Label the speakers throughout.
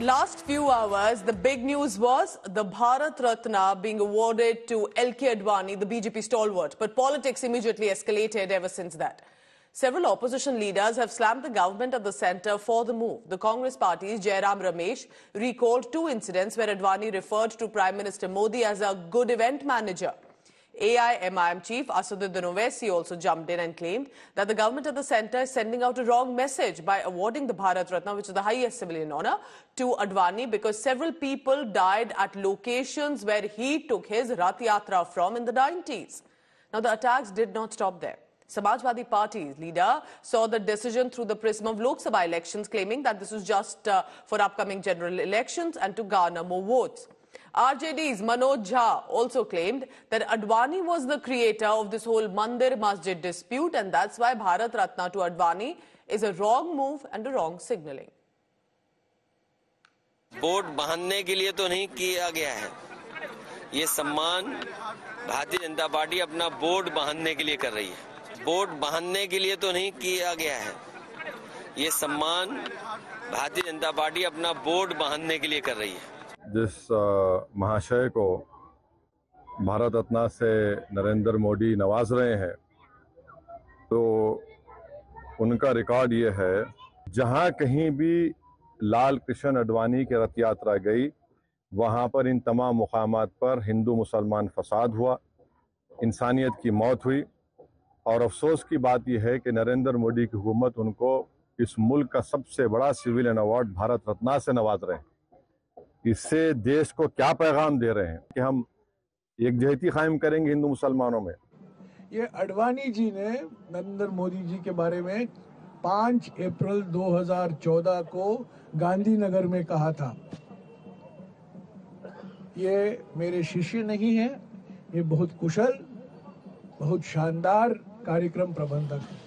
Speaker 1: Last few hours, the big news was the Bharat Ratna being awarded to LK Advani, the BJP stalwart. But politics immediately escalated ever since that. Several opposition leaders have slammed the government at the centre for the move. The Congress party's Jairam Ramesh recalled two incidents where Advani referred to Prime Minister Modi as a good event manager. AIMIM chief Asaduddin Owaisi also jumped in and claimed that the government at the centre is sending out a wrong message by awarding the Bharat Ratna, which is the highest civilian honour, to Advani because several people died at locations where he took his Rath Yatra from in the 90s. Now, the attacks did not stop there. Samajwadi Party's leader saw the decision through the prism of Lok Sabha elections, claiming that this was just uh, for upcoming general elections and to garner more votes. RJD's Manoj Jha also claimed that Advani was the creator of this whole Mandir Masjid dispute and that's why Bharat Ratna to Advani is a wrong move and a wrong signaling.
Speaker 2: Vote बांधने के लिए तो नहीं किया गया है ये सम्मान भारतीय जनता पार्टी अपना वोट बांधने के लिए कर रही है वोट बांधने के लिए तो नहीं किया गया है ये सम्मान भारतीय जनता पार्टी अपना वोट बांधने के लिए कर रही है
Speaker 3: जिस महाशय को भारत रत्ना से नरेंद्र मोदी नवाज़ रहे हैं तो उनका रिकॉर्ड ये है, जहाँ कहीं भी लाल कृष्ण अडवाणी की रथ यात्रा गई, वहाँ पर इन तमाम मुकाम पर हिंदू मुसलमान फसाद हुआ, इंसानियत की मौत हुई, और अफसोस की बात यह है कि नरेंद्र मोदी की हुकूमत उनको इस मुल्क का सबसे बड़ा सिविलियन अवार्ड भारत रत्ना से नवाज़ रहे हैं। इससे देश को क्या पैगाम दे रहे हैं कि हम एक जहती कायम करेंगे हिंदू मुसलमानों में?
Speaker 4: ये अडवाणी जी ने नरेंद्र मोदी जी के बारे में 5 अप्रैल 2014 को गांधीनगर में कहा था। ये मेरे शिष्य नहीं है, ये बहुत कुशल, बहुत शानदार कार्यक्रम प्रबंधक है।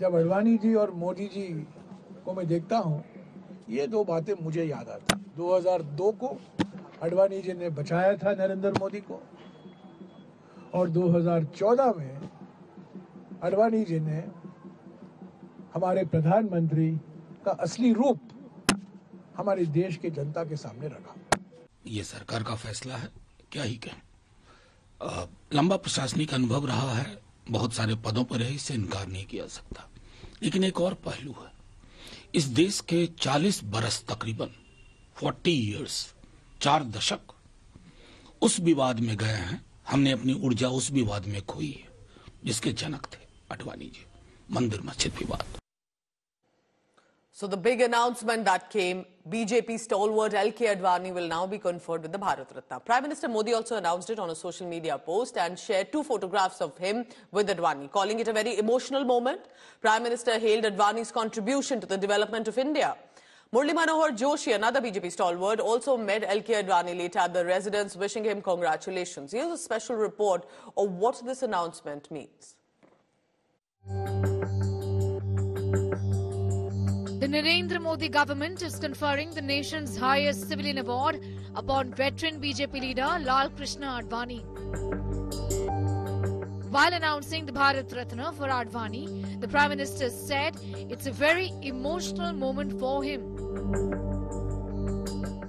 Speaker 4: जब अडवाणी जी और मोदी जी को मैं देखता हूँ ये दो बातें मुझे याद आती 2002 को अडवाणी जी ने बचाया था नरेंद्र मोदी को और 2014 में अडवाणी जी ने हमारे प्रधानमंत्री का असली रूप हमारे देश के जनता के सामने रखा।
Speaker 5: ये सरकार का फैसला है, क्या ही कहें। लंबा प्रशासनिक अनुभव रहा है, बहुत सारे पदों पर है, इससे इनकार नहीं किया सकता। लेकिन एक और पहलू है इस देश के 40 बरस तकरीबन 40 इयर्स, चार दशक, उस विवाद में गए हैं। हमने अपनी ऊर्जा उस विवाद में खोई है, जिसके जनक थे अडवाणी जी, मंदिर मस्जिद विवाद।
Speaker 1: So the big announcement that came, BJP stalwart LK Advani will now be conferred with the Bharat Ratna. Prime Minister Modi also announced it on a social media post and shared two photographs of him with Advani, calling it a very emotional moment. Prime Minister hailed Advani's contribution to the development of India. Murli Manohar Joshi, another BJP stalwart, also met LK Advani later at the residence, wishing him congratulations. Here's a special report of what this announcement means.
Speaker 6: Narendra Modi government is conferring the nation's highest civilian award upon veteran BJP leader Lal Krishna Advani. While announcing the Bharat Ratna for Advani, the Prime Minister said it's a very emotional moment for him.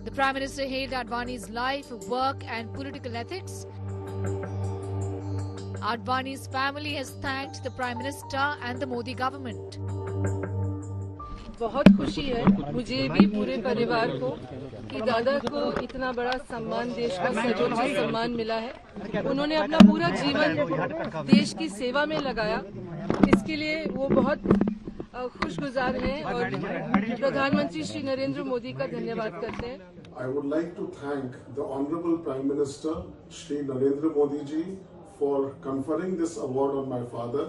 Speaker 6: The Prime Minister hailed Advani's life, work and political ethics. Advani's family has thanked the Prime Minister and the Modi government.
Speaker 7: बहुत खुशी है मुझे भी पूरे परिवार को कि दादा को इतना बड़ा सम्मान देश का सर्वोच्च सम्मान मिला है उन्होंने अपना पूरा जीवन देश की सेवा में लगाया इसके लिए वो बहुत खुशगुजार हैं और प्रधानमंत्री श्री नरेंद्र मोदी का धन्यवाद करते हैं
Speaker 8: I would like to thank the Honorable Prime Minister Shri Narendra Modi ji for conferring this award on my father.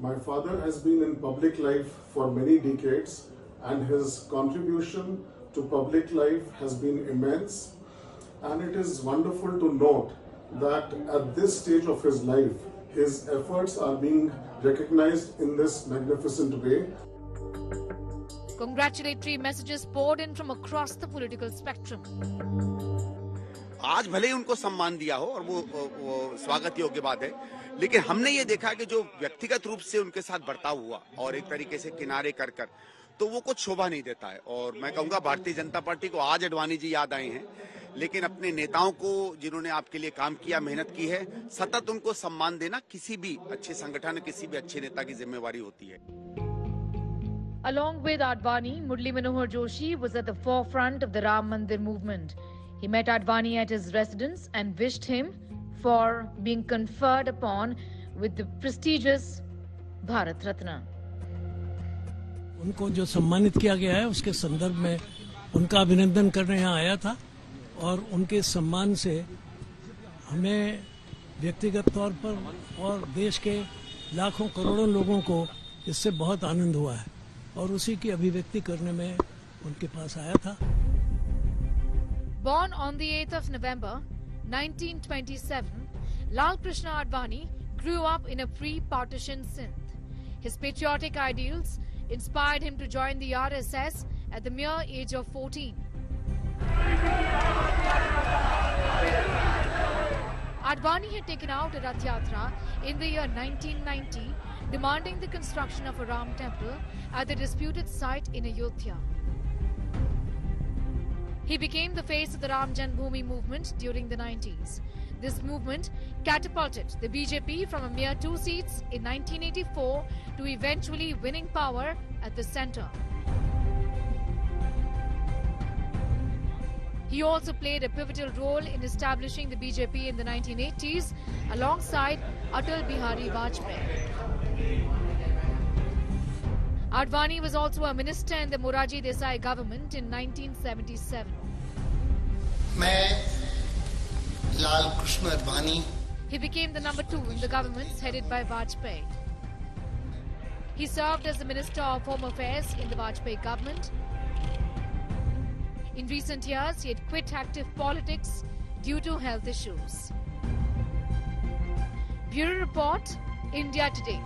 Speaker 8: My father has been in public life for many decades and his contribution to public life has been immense. And it is wonderful to note that at this stage of his life, his efforts are being recognized in this magnificent way.
Speaker 6: Congratulatory messages poured in from across the political spectrum.
Speaker 9: आज भले ही उनको सम्मान दिया हो और वो, वो स्वागत योग्य बात है लेकिन हमने ये देखा कि जो व्यक्तिगत रूप से उनके साथ बर्ताव हुआ और एक तरीके से किनारे कर कर तो वो कुछ शोभा नहीं देता है और मैं कहूँगा भारतीय जनता पार्टी को आज अडवाणी जी याद आए हैं लेकिन अपने नेताओं को जिन्होंने आपके लिए काम किया मेहनत की है सतत उनको सम्मान देना किसी भी अच्छे संगठन किसी भी अच्छे नेता की जिम्मेवारी होती है
Speaker 6: Along with Advani, Murli Manohar Joshi was at the forefront of the Ram Mandir movement. He met Advani at his residence and wished him for being conferred upon with the prestigious Bharat Ratna.
Speaker 10: उनको जो सम्मानित किया गया है उसके संदर्भ में उनका अभिनंदन करने यहाँ आया था। और उनके सम्मान से हमें व्यक्तिगत तौर पर और देश के लाखों करोड़ों लोगों को इससे बहुत आनंद हुआ है। और उसी की अभिव्यक्ति करने में उनके पास आया था।
Speaker 6: Born on the 8th of November 1927, Lal Krishna Advani grew up in a Sindh. His patriotic ideals inspired him to join the RSS at the mere age of 14. Advani had taken out a Rath Yatra in the year 1990, demanding the construction of a Ram temple at the disputed site in Ayodhya. He became the face of the Ram Janmabhoomi movement during the 90s. This movement catapulted the BJP from a mere two seats in 1984 to eventually winning power at the centre. He also played a pivotal role in establishing the BJP in the 1980s alongside Atal Bihari Vajpayee. Advani was also a minister in the Muraji Desai government in 1977.
Speaker 11: Lal Krishna Advani.
Speaker 6: He became the number two in the government headed by Vajpayee. He served as the Minister of Home Affairs in the Vajpayee government. In recent years, he had quit active politics due to health issues. Bureau Report, India Today.